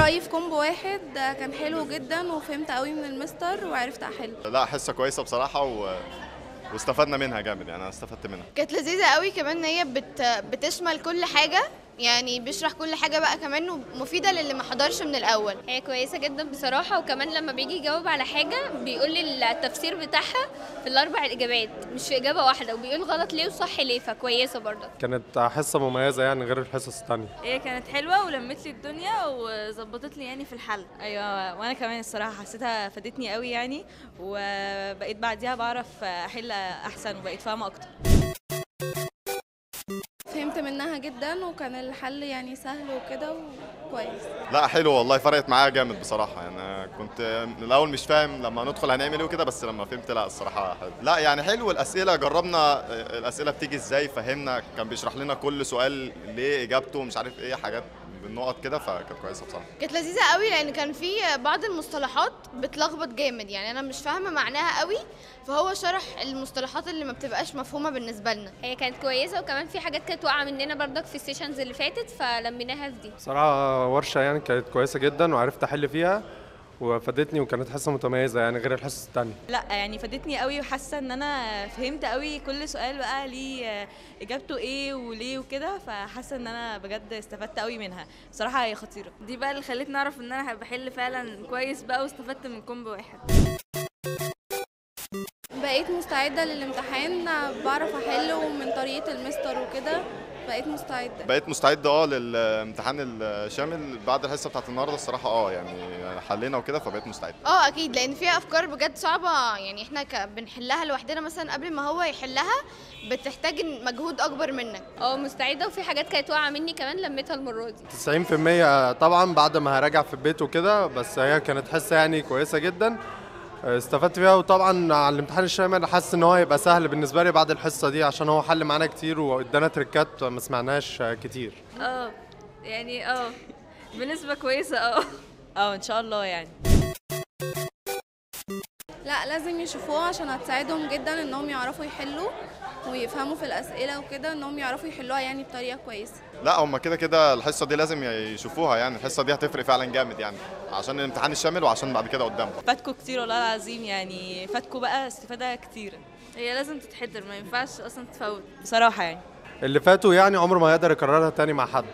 رأيي في كومبو واحد كان حلو جدا وفهمت قوي من المستر وعرفت احل لا حصة كويسة بصراحة و... واستفدنا منها جامد يعني أنا استفدت منها. كانت لذيذة قوي كمان إن هي بت... بتشمل كل حاجة. يعني بيشرح كل حاجة بقى كمان ومفيدة للي ما حضرش من الأول. هي كويسة جدا بصراحة وكمان لما بيجي يجاوب على حاجة بيقول لي التفسير بتاعها في الأربع إجابات مش في إجابة واحدة وبيقول غلط ليه وصح ليه فكويسة برضه. كانت حصة مميزة يعني غير الحصص التانية. هي كانت حلوة ولمت لي الدنيا وظبطت لي يعني في الحل. أيوه وأنا كمان الصراحة حسيتها فادتني قوي يعني وبقيت بعديها بعرف أحل أحسن وبقيت فاهمة أكتر. جدا وكان الحل يعني سهل وكده وكويس. لا حلو والله فرقت معايا جامد بصراحة. يعني كنت من الأول مش فاهم لما ندخل هنعمل إيه وكده بس لما فهمت لا الصراحة حلو. لا يعني حلو الأسئلة جربنا الأسئلة بتيجي إزاي فهمنا كان بيشرح لنا كل سؤال ليه إجابته مش عارف إيه حاجات بالنقط كده فكانت كويسة بصراحة. كانت لذيذة قوي لأن كان في بعض المصطلحات بتلخبط جامد. يعني أنا مش فاهمة معناها قوي فهو شرح المصطلحات اللي ما بتبقاش مفهومة بالنسبة لنا. هي كانت كويسة وكمان في حاجات كانت واقعة مننا برضك في السيشنز اللي فاتت فلميناها في دي. بصراحة ورشة يعني كانت كويسة جدا وعرفت أحل فيها. وفادتني وكانت حصة متميزة يعني غير الحصص التانية. لا يعني فادتني قوي وحاسة إن أنا فهمت قوي كل سؤال بقى ليه إجابته إيه وليه وكده فحاسة إن أنا بجد استفدت قوي منها. بصراحه هي خطيرة. دي بقى اللي خلتني أعرف إن أنا بحل فعلا كويس بقى واستفدت من كومبو واحد. بقيت مستعدة للامتحان بعرف احل ومن طريقة المستر وكده. بقيت مستعدة؟ بقيت مستعد آه للامتحان الشامل بعد الحصة بتاعت النهارده. الصراحة آه يعني حلينا وكده فبقيت مستعد. آه أكيد. لأن فيها أفكار بجد صعبة. يعني إحنا ك- بنحلها لوحدنا مثلا قبل ما هو يحلها بتحتاج مجهود أكبر منك. آه مستعدة. وفي حاجات كانت واقعة مني كمان لميتها المرة دي. 90% طبعا بعد ما هراجع في البيت وكده بس هي كانت حصة يعني كويسة جدا. استفدت فيها وطبعا على الامتحان الشامل حاسس إن هو هيبقى سهل بالنسبة لي بعد الحصة دي عشان هو حل معانا كتير وادانا تريكات ما سمعناش كتير. آه يعني آه بنسبة كويسة آه. آه إن شاء الله يعني. لا لازم يشوفوها عشان هتساعدهم جدا إنهم يعرفوا يحلوا. ويفهموا في الأسئلة وكده إنهم يعرفوا يحلوها يعني بطريقة كويسة. لا هم كده كده الحصة دي لازم يشوفوها يعني. الحصة دي هتفرق فعلا جامد يعني عشان الامتحان الشامل وعشان بعد كده قدام فاتكوا كتير والله العظيم يعني فاتكوا بقى استفادة كتير. هي لازم تتحضر ما ينفعش أصلا تفوت. بصراحة يعني. اللي فاتوا يعني عمره ما يقدر يكررها تاني مع حد.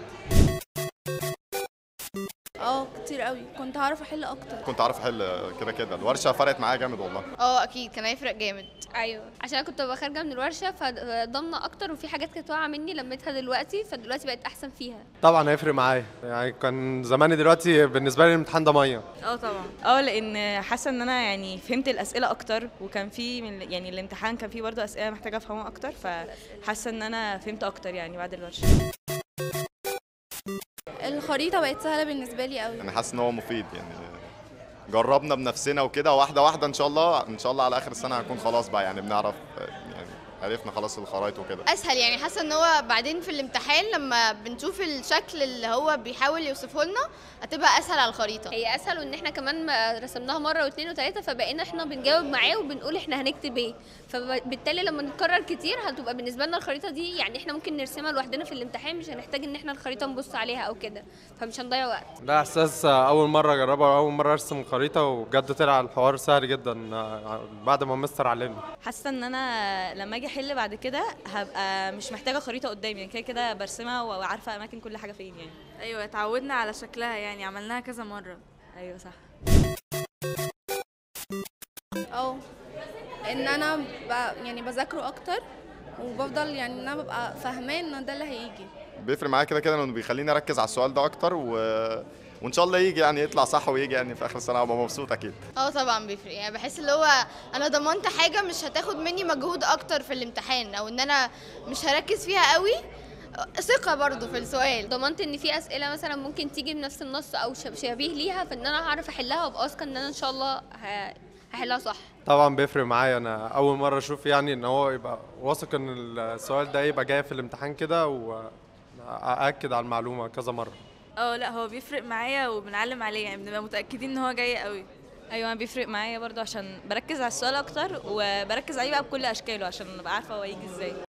كنت هعرف أحل أكتر. كنت عارف أحل كده كده. الورشة فرقت معايا جامد والله. آه أكيد. كان هيفرق جامد. أيوه. عشان أنا كنت ببقى خارجه من الورشة فضامنه أكتر وفي حاجات كانت واقعة مني لميتها دلوقتي فدلوقتي بقيت أحسن فيها. طبعا هيفرق معايا. يعني كان زماني دلوقتي بالنسبة لي الامتحان ده مية. آه طبعا. آه لأن حاسة إن أنا يعني فهمت الأسئلة أكتر وكان في من يعني الامتحان كان فيه برضه أسئلة محتاجة أفهمها أكتر فحاسة إن أنا فهمت أكتر يعني بعد الورشة. الخريطة بقت سهلة بالنسبة لي قوي. يعني حاسس إن هو مفيد يعني جربنا بنفسنا وكده واحدة واحدة إن شاء الله إن شاء الله على آخر السنة هنكون خلاص بقى يعني بنعرف عرفنا خلاص الخرايط وكده. أسهل يعني حاسة إن هو بعدين في الامتحان لما بنشوف الشكل اللي هو بيحاول يوصفه لنا هتبقى أسهل على الخريطة. هي أسهل وإن إحنا كمان ما رسمناها مرة واثنين وثلاثه فبقينا إحنا بنجاوب معاه وبنقول إحنا هنكتب إيه. فبالتالي لما نتكرر كتير هتبقى بالنسبة لنا الخريطة دي يعني إحنا ممكن نرسمها لوحدنا في الامتحان مش هنحتاج إن إحنا الخريطة نبص عليها أو كده. فمش هنضيع وقت. ده إحساس أول مرة اجربه وأول مرة أرسم خريطه وبجد طلع الحوار سهل جدا بعد ما مستر علمني. حاسة إن أنا لما أجي أحل بعد كده هبقى مش محتاجة خريطة قدامي يعني كده كده برسمها وعارفة أماكن كل حاجة فين يعني. أيوه اتعودنا على شكلها يعني عملناها كذا مرة. أيوه صح. آه إن أنا ب... يعني بذاكره أكتر وبفضل يعني إن أنا ببقى فاهماه إن ده اللي هيجي. بيفرق معايا كده كده إنه بيخليني أركز على السؤال ده أكتر و... وإن شاء الله يجي يعني يطلع صح ويجي يعني في آخر السنة ابقى مبسوط أكيد. آه طبعا بيفرق. يعني بحس اللي هو أنا ضمنت حاجة مش هتاخد مني مجهود أكتر في الامتحان أو إن أنا مش هركز فيها قوي. ثقة برضو في السؤال. ضمنت إن في أسئلة مثلا ممكن تيجي بنفس النص أو شب- شبيه ليها فإن أنا هعرف أحلها وأبقى واثقة إن أنا إن شاء الله ه- هحلها صح. طبعا بيفرق معايا. أنا أول مرة أشوف يعني إن هو يبقى واثق إن السؤال ده يبقى جاي في الامتحان كده وااكد على المعلومة كذا مرة. آه لا هو بيفرق معايا وبنعلم عليه يعني بنبقى متأكدين إن هو جاي قوي. أيوه أنا بيفرق معايا برضو عشان بركز على السؤال أكتر وبركز عليه بقى بكل أشكاله عشان أبقى عارفة هو هيجي إزاي.